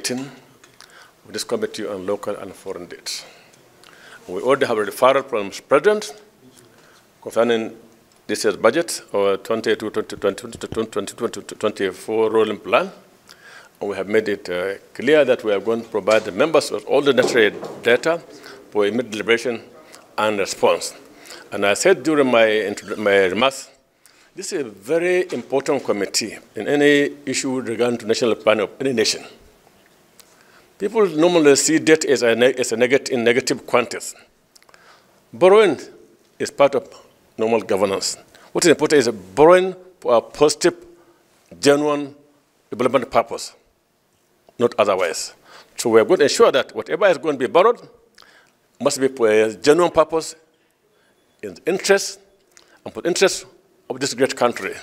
meeting with this committee on local and foreign debts. We already have a referral from the President concerning this year's budget, or 2024 rolling plan. And we have made it uh, clear that we are going to provide the members with all the necessary data for immediate deliberation and response. And I said during my, my remarks, this is a very important committee in any issue regarding to national plan of any nation. People normally see debt as a, as a negative, in negative quantities. Borrowing is part of normal governance. What is important is borrowing for a positive, genuine development purpose, not otherwise. So we are going to ensure that whatever is going to be borrowed must be for a genuine purpose, in the interest, and for the interest of this great country.